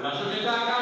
Graças a Deus.